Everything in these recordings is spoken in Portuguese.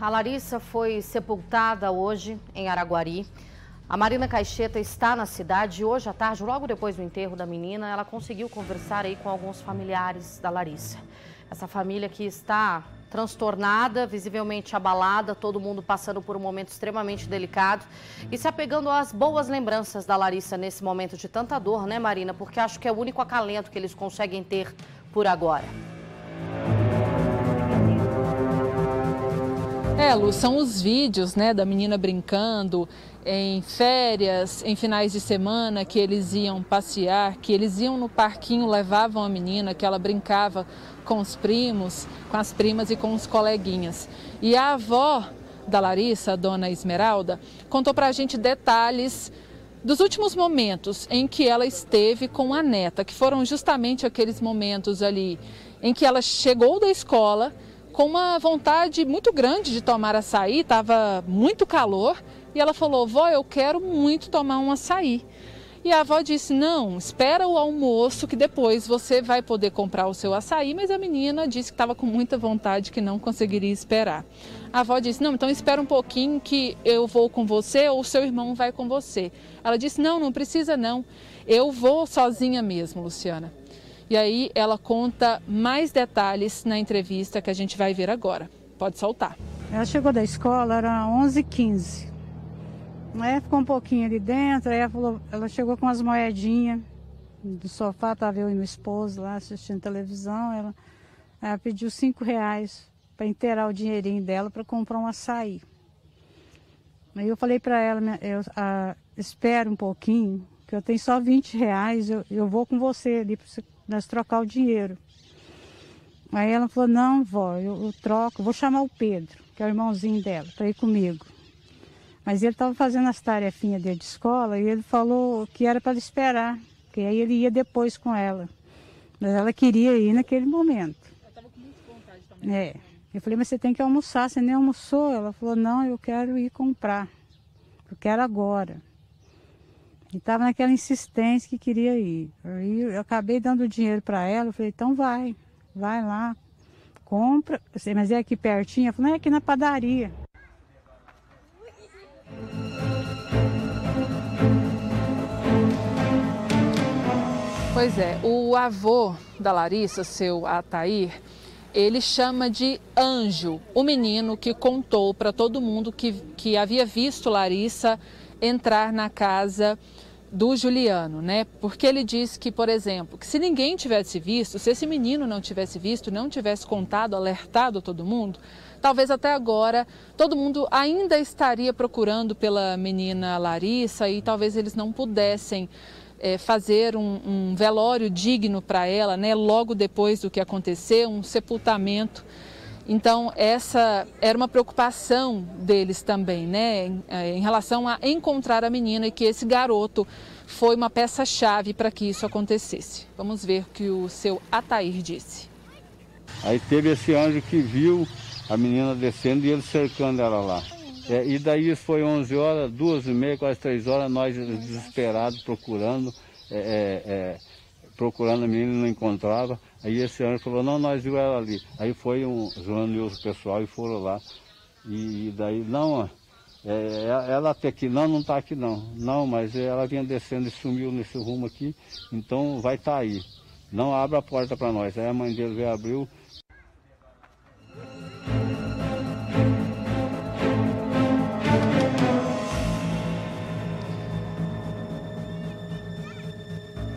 A Larissa foi sepultada hoje em Araguari. A Marina Caixeta está na cidade e hoje à tarde, logo depois do enterro da menina, ela conseguiu conversar aí com alguns familiares da Larissa. Essa família que está transtornada, visivelmente abalada, todo mundo passando por um momento extremamente delicado e se apegando às boas lembranças da Larissa nesse momento de tanta dor, né, Marina? Porque acho que é o único acalento que eles conseguem ter por agora. É, Lu, são os vídeos né, da menina brincando em férias, em finais de semana, que eles iam passear, que eles iam no parquinho, levavam a menina, que ela brincava com os primos, com as primas e com os coleguinhas. E a avó da Larissa, a dona Esmeralda, contou para a gente detalhes dos últimos momentos em que ela esteve com a neta, que foram justamente aqueles momentos ali em que ela chegou da escola com uma vontade muito grande de tomar açaí, estava muito calor, e ela falou: Vó, eu quero muito tomar um açaí. E a avó disse: Não, espera o almoço que depois você vai poder comprar o seu açaí. Mas a menina disse que estava com muita vontade, que não conseguiria esperar. A avó disse: Não, então espera um pouquinho que eu vou com você ou o seu irmão vai com você. Ela disse: Não, não precisa não. Eu vou sozinha mesmo, Luciana. E aí ela conta mais detalhes na entrevista que a gente vai ver agora. Pode soltar. Ela chegou da escola, era 11h15. Aí ficou um pouquinho ali dentro, aí ela, falou, ela chegou com as moedinhas do sofá, estava eu e meu esposo lá assistindo televisão. Ela, ela pediu cinco reais para inteirar o dinheirinho dela para comprar um açaí. Aí eu falei para ela, eu, a, um pouquinho, que eu tenho só 20 reais, eu, eu vou com você ali para você nós trocar o dinheiro. Aí ela falou, não, vó, eu, eu troco, vou chamar o Pedro, que é o irmãozinho dela, para ir comigo. Mas ele estava fazendo as tarefinhas dele de escola e ele falou que era para esperar, que aí ele ia depois com ela. Mas ela queria ir naquele momento. Ela estava com muita vontade também. É. Eu falei, mas você tem que almoçar, você nem almoçou. Ela falou, não, eu quero ir comprar. Eu quero agora. E estava naquela insistência que queria ir. Aí eu acabei dando dinheiro para ela, eu falei, então vai, vai lá, compra. Sei, mas é aqui pertinho? Eu falei, não, é aqui na padaria. Pois é, o avô da Larissa, seu Atair, ele chama de Anjo, o menino que contou para todo mundo que, que havia visto Larissa entrar na casa do Juliano, né? Porque ele diz que, por exemplo, que se ninguém tivesse visto, se esse menino não tivesse visto, não tivesse contado, alertado todo mundo, talvez até agora todo mundo ainda estaria procurando pela menina Larissa e talvez eles não pudessem é, fazer um, um velório digno para ela, né? Logo depois do que aconteceu, um sepultamento então, essa era uma preocupação deles também, né, em, eh, em relação a encontrar a menina e que esse garoto foi uma peça-chave para que isso acontecesse. Vamos ver o que o seu Atair disse. Aí teve esse anjo que viu a menina descendo e ele cercando ela lá. É, e daí foi 11 horas, duas e meia, quase três horas, nós desesperados procurando, é, é, é procurando a menina, não encontrava. Aí esse ano falou, não, nós viu ela ali. Aí foi um João e outro pessoal e foram lá. E, daí, não, é, é, ela até aqui, não, não está aqui não. Não, mas ela vinha descendo e sumiu nesse rumo aqui, então vai estar tá aí. Não abra a porta para nós. Aí a mãe dele veio abriu.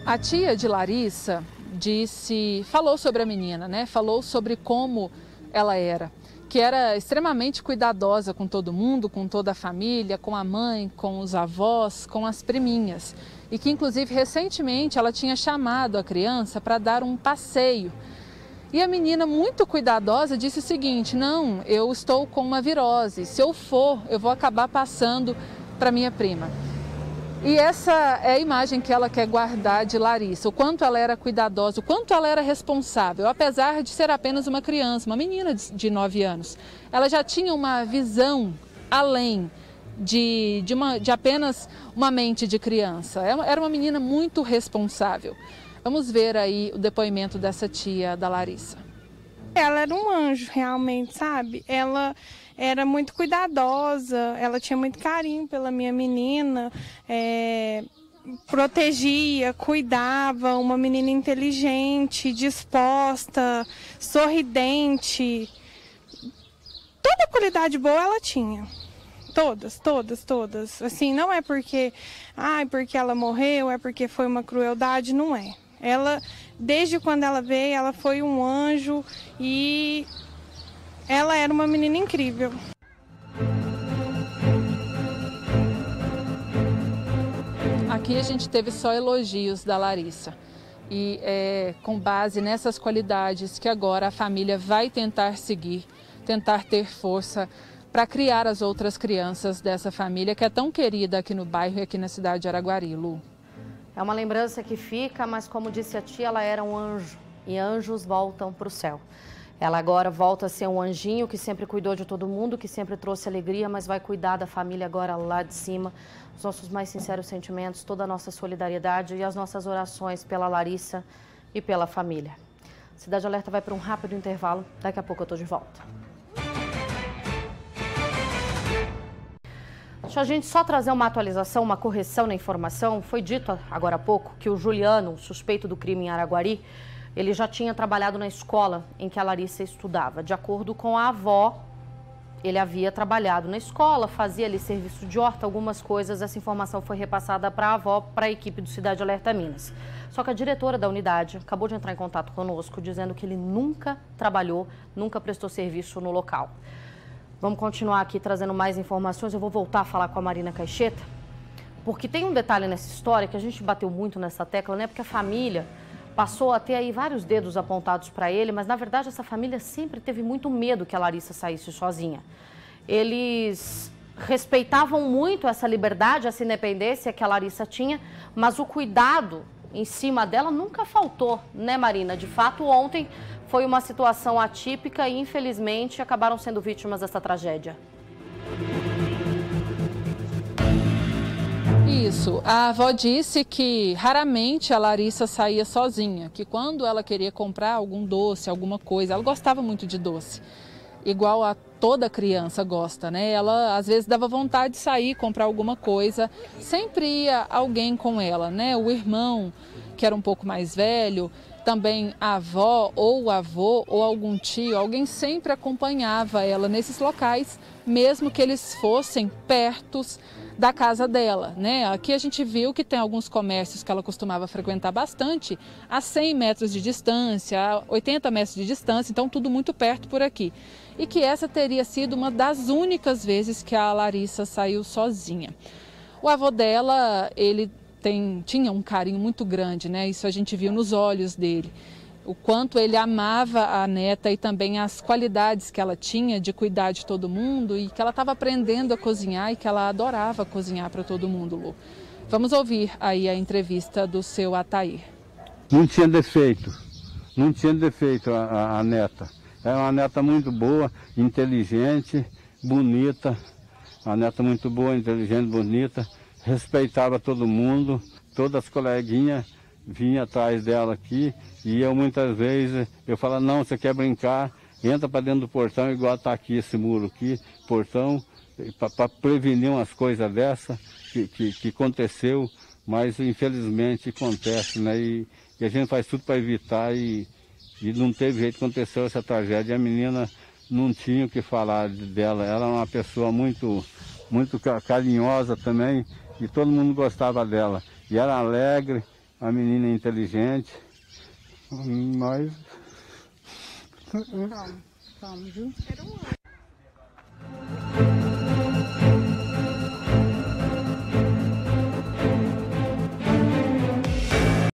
A tia de Larissa disse, falou sobre a menina, né? Falou sobre como ela era, que era extremamente cuidadosa com todo mundo, com toda a família, com a mãe, com os avós, com as priminhas. E que inclusive recentemente ela tinha chamado a criança para dar um passeio. E a menina, muito cuidadosa, disse o seguinte: Não, eu estou com uma virose. Se eu for, eu vou acabar passando para minha prima. E essa é a imagem que ela quer guardar de Larissa, o quanto ela era cuidadosa, o quanto ela era responsável, apesar de ser apenas uma criança, uma menina de 9 anos. Ela já tinha uma visão além de, de, uma, de apenas uma mente de criança. É era uma menina muito responsável. Vamos ver aí o depoimento dessa tia da Larissa. Ela era um anjo, realmente, sabe? Ela era muito cuidadosa, ela tinha muito carinho pela minha menina, é, protegia, cuidava, uma menina inteligente, disposta, sorridente. Toda qualidade boa ela tinha. Todas, todas, todas. Assim, não é porque, ai, porque ela morreu, é porque foi uma crueldade, não é. Ela, desde quando ela veio, ela foi um anjo e ela era uma menina incrível. Aqui a gente teve só elogios da Larissa. E é com base nessas qualidades que agora a família vai tentar seguir, tentar ter força para criar as outras crianças dessa família que é tão querida aqui no bairro e aqui na cidade de Araguari, Lu. É uma lembrança que fica, mas como disse a tia, ela era um anjo e anjos voltam para o céu. Ela agora volta a ser um anjinho que sempre cuidou de todo mundo, que sempre trouxe alegria, mas vai cuidar da família agora lá de cima. Os nossos mais sinceros sentimentos, toda a nossa solidariedade e as nossas orações pela Larissa e pela família. Cidade Alerta vai para um rápido intervalo. Daqui a pouco eu estou de volta. Deixa a gente só trazer uma atualização, uma correção na informação. Foi dito agora há pouco que o Juliano, suspeito do crime em Araguari, ele já tinha trabalhado na escola em que a Larissa estudava. De acordo com a avó, ele havia trabalhado na escola, fazia ali serviço de horta, algumas coisas. Essa informação foi repassada para a avó, para a equipe do Cidade Alerta Minas. Só que a diretora da unidade acabou de entrar em contato conosco, dizendo que ele nunca trabalhou, nunca prestou serviço no local. Vamos continuar aqui trazendo mais informações. Eu vou voltar a falar com a Marina Caixeta, porque tem um detalhe nessa história que a gente bateu muito nessa tecla, né? Porque a família passou a ter aí vários dedos apontados para ele, mas na verdade essa família sempre teve muito medo que a Larissa saísse sozinha. Eles respeitavam muito essa liberdade, essa independência que a Larissa tinha, mas o cuidado em cima dela nunca faltou, né, Marina? De fato, ontem foi uma situação atípica e infelizmente acabaram sendo vítimas dessa tragédia. Isso. A avó disse que raramente a Larissa saía sozinha, que quando ela queria comprar algum doce, alguma coisa, ela gostava muito de doce. Igual a toda criança gosta, né? Ela às vezes dava vontade de sair, comprar alguma coisa, sempre ia alguém com ela, né? O irmão, que era um pouco mais velho, também a avó ou o avô ou algum tio, alguém sempre acompanhava ela nesses locais, mesmo que eles fossem pertos da casa dela, né? Aqui a gente viu que tem alguns comércios que ela costumava frequentar bastante a 100 metros de distância, a 80 metros de distância, então tudo muito perto por aqui. E que essa teria sido uma das únicas vezes que a Larissa saiu sozinha. O avô dela, ele tem, tinha um carinho muito grande, né? Isso a gente viu nos olhos dele o quanto ele amava a neta e também as qualidades que ela tinha de cuidar de todo mundo e que ela estava aprendendo a cozinhar e que ela adorava cozinhar para todo mundo, Lu. Vamos ouvir aí a entrevista do seu Atair. Não tinha defeito, não tinha defeito a, a, a neta. Era uma neta muito boa, inteligente, bonita, uma neta muito boa, inteligente, bonita, respeitava todo mundo, todas as coleguinhas vinha atrás dela aqui e eu muitas vezes eu falo, não, você quer brincar, entra para dentro do portão, igual está aqui esse muro aqui, portão, para prevenir umas coisas dessa que, que, que, aconteceu, mas infelizmente acontece, né? E, e a gente faz tudo para evitar e, e não teve jeito, aconteceu essa tragédia. A menina não tinha o que falar dela, ela é uma pessoa muito, muito carinhosa também e todo mundo gostava dela. E era alegre, a menina é inteligente, mas. Calma, calma, viu?